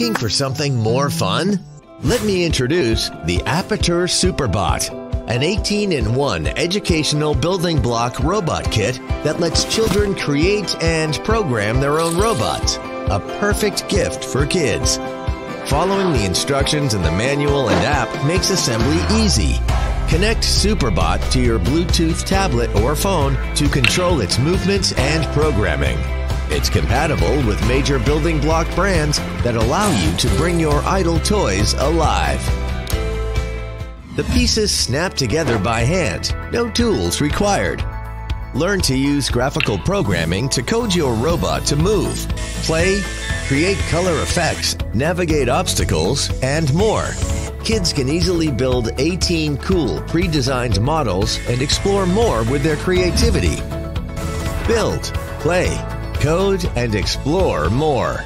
Looking for something more fun? Let me introduce the Apitor Superbot, an 18 in 1 educational building block robot kit that lets children create and program their own robots. A perfect gift for kids. Following the instructions in the manual and app makes assembly easy. Connect Superbot to your Bluetooth tablet or phone to control its movements and programming. It's compatible with major building block brands that allow you to bring your idle toys alive. The pieces snap together by hand, no tools required. Learn to use graphical programming to code your robot to move, play, create color effects, navigate obstacles, and more. Kids can easily build 18 cool pre designed models and explore more with their creativity. Build, play, code, and explore more.